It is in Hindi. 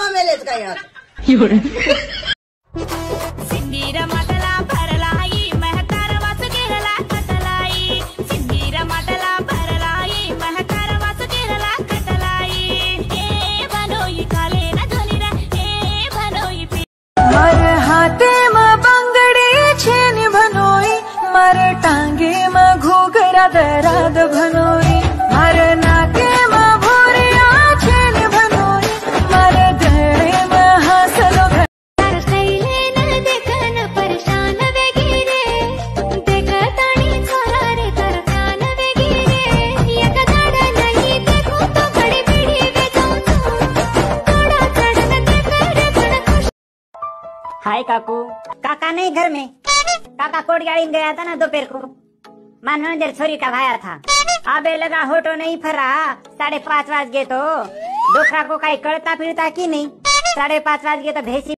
गेलेत का यार। सिंदीर मटला भरलाई महकार वास हाय काकू। काका नहीं घर में। काका कोट गाड़ी में गया था ना दोपहर को। मानो छोरी का भाया था। अबे लगा होटो नहीं फरा। साढ़े पाँच बज गए तो। डोखरा को कहीं कड़ता फिरता की नहीं? साढ़े पाँच बज गए तो भेसी